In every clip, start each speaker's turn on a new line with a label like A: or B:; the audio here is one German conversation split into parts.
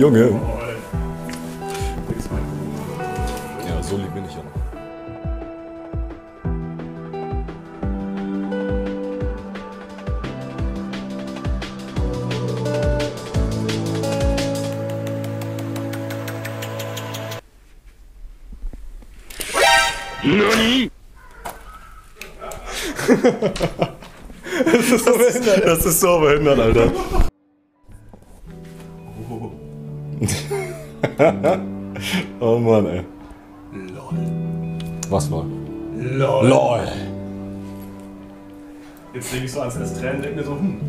A: Junge, Junge. Ja, so lieb bin ich ja noch. Das ist so behindert. Das ist so behindert, Alter. oh Mann, ey. Was lol?
B: LOL.
A: LOL.
B: Jetzt denke ich so ans Estrell und denke mir so, hm.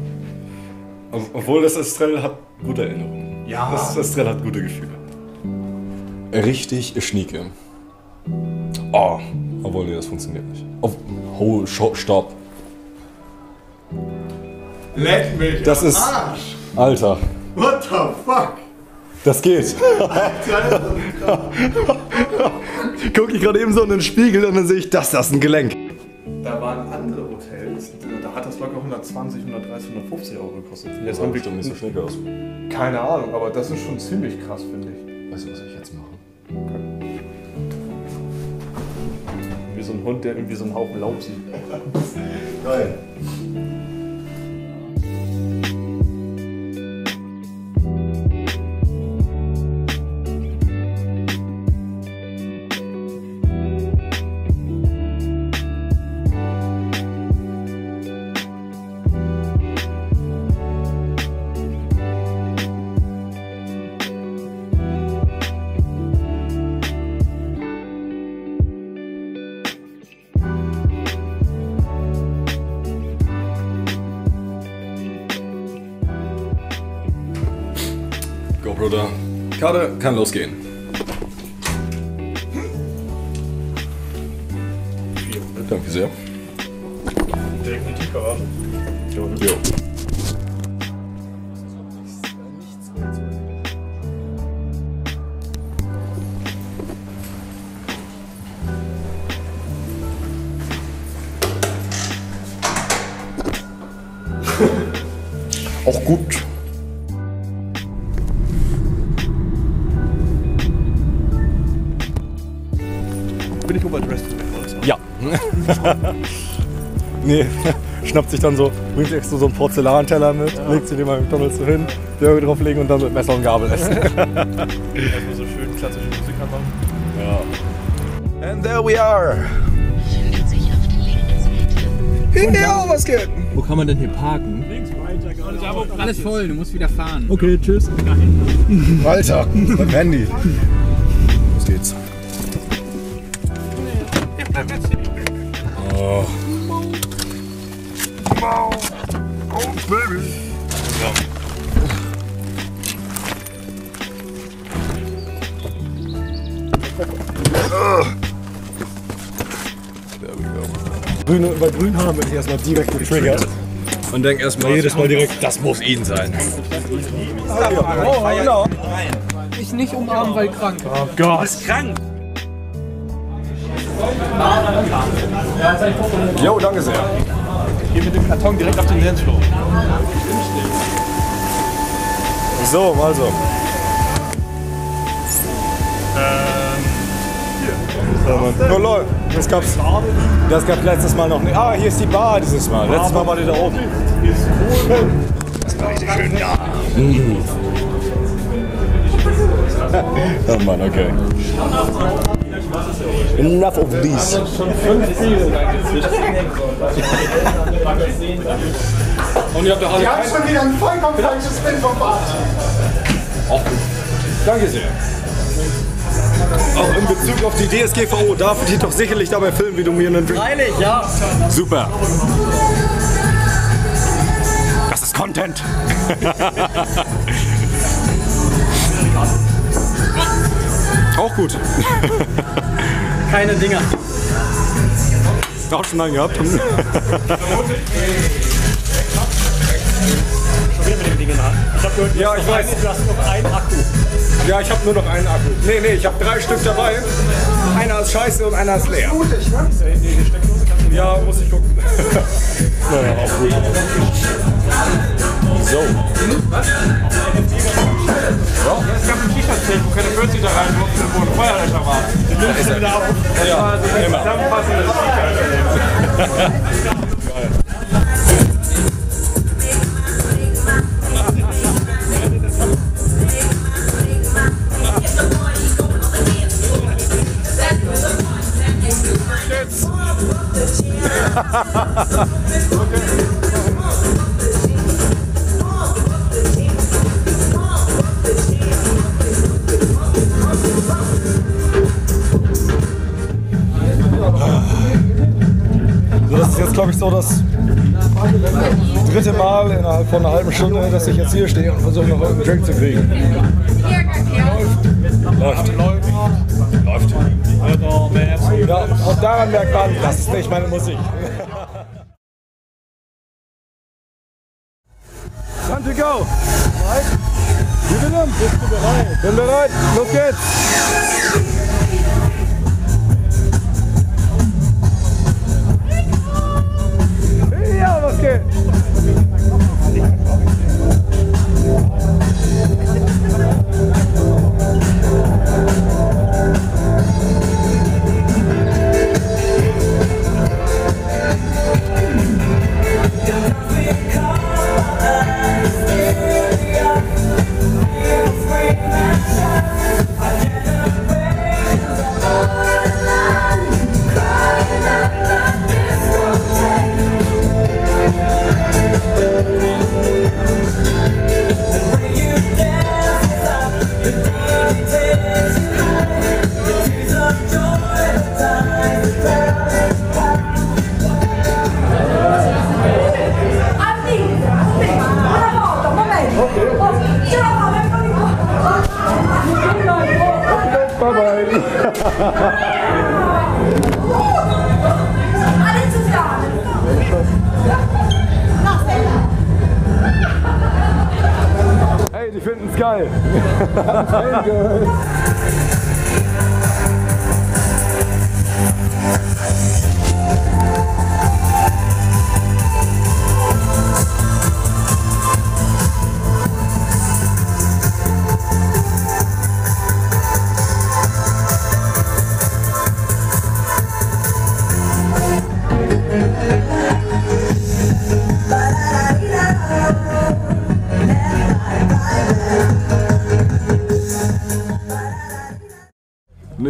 A: Ob- Obwohl das Estrell hat gute Erinnerungen.
B: Ja.
A: Das Estrell hat gute Gefühle. Richtig schnieke. Oh. Obwohl, nee, das funktioniert nicht. Oh, oh stopp.
B: Leck mich
A: Das ist-
B: Arsch.
A: Alter,
B: What the fuck?
A: Das geht. Guck ich gerade eben so in den Spiegel und dann sehe ich, das, das ist ein Gelenk.
B: Da waren andere Hotels, da hat das locker 120, 130, 150 Euro gekostet. Jetzt
A: Das
B: haben
A: sieht doch nicht so
B: wir
A: schnell aus.
B: keine Ahnung, aber das ist schon ziemlich krass, finde ich.
A: Weißt du, was ich jetzt mache?
B: Wie so ein Hund, der irgendwie so einen Haufen Laub sieht.
A: Geil. Karte kann losgehen. Danke sehr. Nee, schnappt sich dann so, bringt extra so einen Porzellanteller mit, legt sich den mal McDonalds so hin, Burger drauflegen und dann mit Messer und Gabel essen.
B: Erstmal so schön klassische Musik anmachen.
A: ja. And there we are.
C: Befindet sich auf der linken Seite.
A: Ja, was geht?
D: Wo kann man denn hier parken?
E: Alles voll, du musst wieder fahren.
D: Okay, tschüss.
A: Alter, mein Handy. We go. Grüne, bei grünen Haaren bin ich erstmal direkt getriggert. Und denk erstmal jedes Mal direkt, das muss ihn sein.
E: Oh, genau. Ich nicht umarmen, weil krank.
A: Oh Gott. Jo, danke sehr.
B: Geh mit dem Karton direkt auf den Dancefloor.
A: So, also. Oh lol, das gab's. Das gab letztes Mal noch nicht. Ah, hier ist die Bar dieses Mal. Letztes Mal war die da oben. Das war richtig schön da. oh Mann, okay. Enough of these. Und ihr habt doch alle kein...
F: schon wieder ein vollkommen falsches Bild vom Bad.
A: Danke sehr. Auch in Bezug auf die DSGVO darf ich dich doch sicherlich dabei filmen, wie du mir einen
D: Freilich, ja.
A: Super. Das ist Content. Auch gut.
D: Keine Dinger.
A: Auch schon mal gehabt.
B: Und
A: ja, ich weiß.
B: Du hast noch einen Akku.
A: Ja, ich habe nur noch einen Akku. Nee, nee, ich habe drei Stück dabei. Einer ist scheiße und einer ist leer. Mutig, ne? Ja, muss ich gucken. naja, auch gut. So. Was? Ja. Es
B: gab
A: ein T-Shirt-Zelt, wo keine Birds da rein durften, wo ein Feuerlöscher war. Die nimmst du wieder auf. Das ja. war so ein zusammenfassendes T-Shirt. innerhalb von einer halben Stunde, dass ich jetzt hier stehe und versuche noch einen Drink zu kriegen. Läuft. Läuft. Ja, und daran merkt man, das ist nicht meine Musik. Time to go. Bereit? Bist du bereit? Bin bereit. Los geht's. Ja, die finden's geil. hey, geil.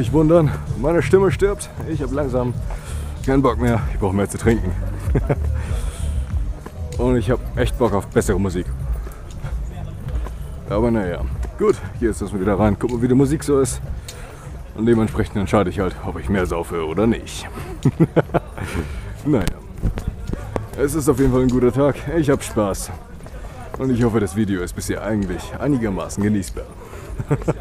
A: Nicht wundern, meine Stimme stirbt. Ich habe langsam keinen Bock mehr. Ich brauche mehr zu trinken. Und ich habe echt Bock auf bessere Musik. Aber naja, gut, hier ist das wieder rein. Guck mal, wie die Musik so ist. Und dementsprechend entscheide ich halt, ob ich mehr saufe oder nicht. naja, es ist auf jeden Fall ein guter Tag. Ich habe Spaß. Und ich hoffe, das Video ist bisher eigentlich einigermaßen genießbar.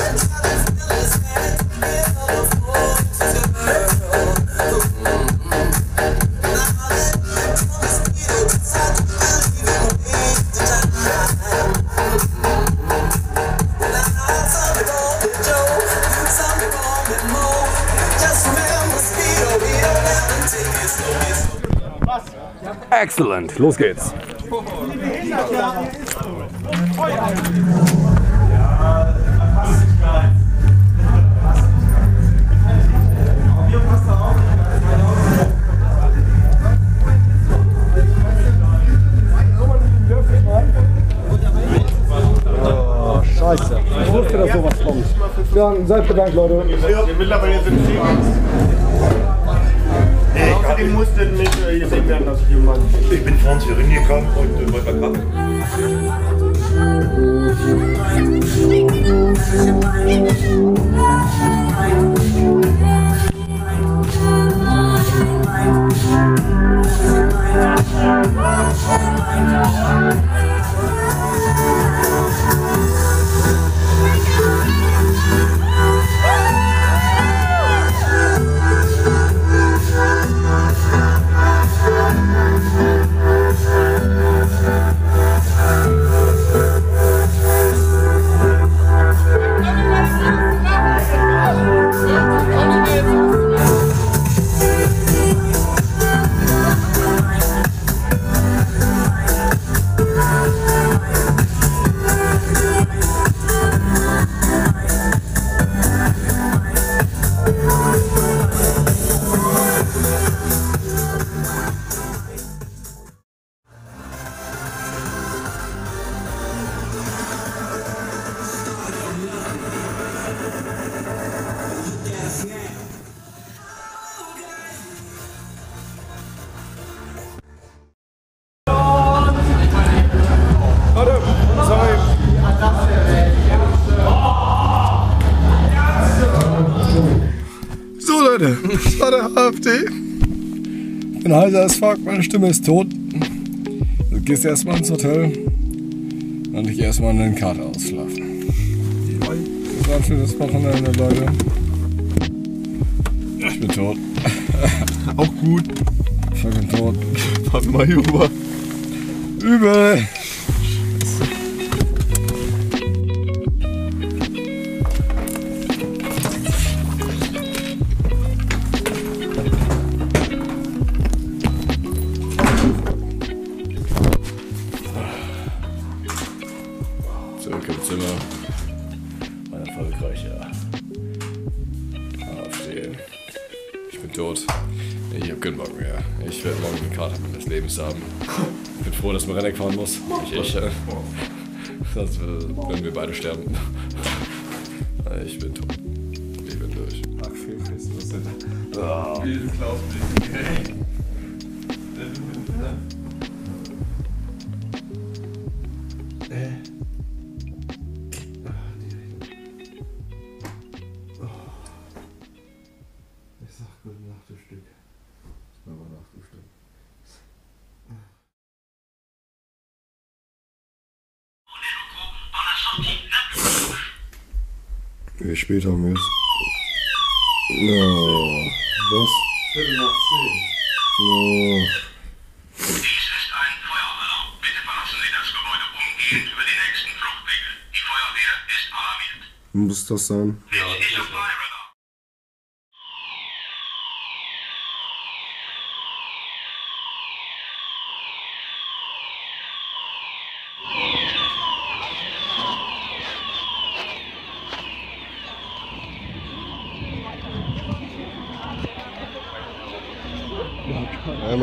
A: Excellent, los geht's. Oh, scheiße. Ich wusste, dass sowas kommt. Ja, seid bedankt, Leute.
B: Mittlerweile sind sie
G: hier hingekommen und äh, wollte mal kacken.
A: AfD. Ich bin heiser as fuck, meine Stimme ist tot. Du gehst erstmal ins Hotel und ich erstmal einen Kater ausschlafen. Das war ein schönes Wochenende, Leute. Ich bin tot.
B: Auch gut.
A: Fucking tot.
B: Pass mal rüber.
A: Übel. Zurück im Zimmer. Ein erfolgreicher AfD. Ich bin tot. Ich hab keinen Bock mehr. Ich werde morgen eine Karte meines Lebens haben. Ich bin froh, dass man Renneck fahren muss. Nicht ich. äh. Sonst äh, würden wir beide sterben. Ich bin tot. Ich bin durch.
B: Ach, viel was denn da? Wie du glaubst. Ich
H: umgehend über den nächsten Fluchtwege. Die Feuerwehr ist alarmiert.
A: Muss das sein?
H: This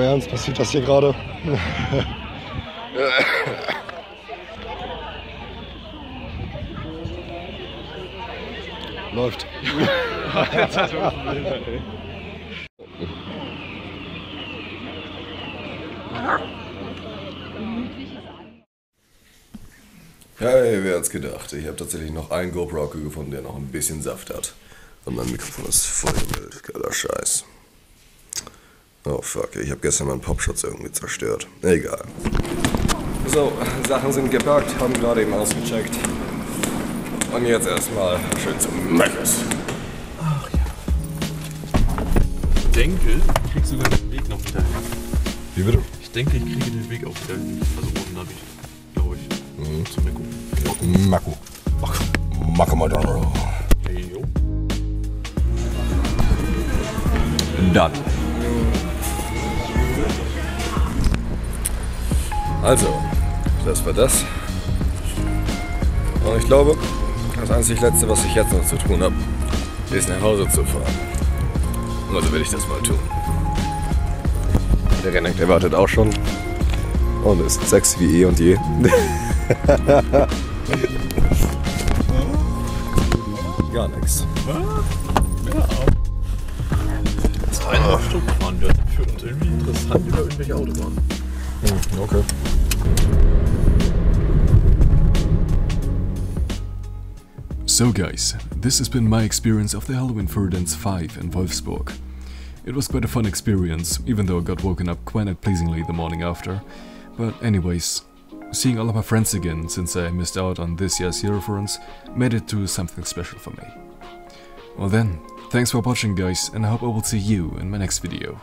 A: Ernst, passiert das hier gerade? Läuft. Hey, wer hat's gedacht? Ich habe tatsächlich noch einen GoPro-Akku gefunden, der noch ein bisschen Saft hat. Und mein Mikrofon ist voll wild. Geiler Scheiß. Oh fuck, ich habe gestern meinen Popschutz irgendwie zerstört. Egal. So, Sachen sind gepackt, haben gerade eben ausgecheckt. Und jetzt erstmal schön zum Meckes.
B: Ich denke, ich krieg sogar den Weg noch wieder hin.
A: Wie bitte?
B: Ich denke, ich kriege den Weg auch wieder hin. Also unten habe ich, glaube ich,
A: Mhm.
B: zum Mikro.
A: Mako. Mako Madonna.
B: Hey, yo.
A: Dann. Also, das war das. Und ich glaube, das einzig Letzte, was ich jetzt noch zu tun habe, ist nach Hause zu fahren. Also will ich das mal tun. Der Renneck, der wartet auch schon. Und ist sexy wie eh und je. Gar nichts.
B: Das eine Stunden fahren wird für uns irgendwie interessant über irgendwelche Autobahnen.
A: Okay.
I: So guys, this has been my experience of the Halloween Fur Dance 5 in Wolfsburg. It was quite a fun experience, even though I got woken up quite unpleasingly the morning after. But anyways, seeing all of my friends again since I missed out on this year's Euroforums made it to something special for me. Well then, thanks for watching guys and I hope I will see you in my next video.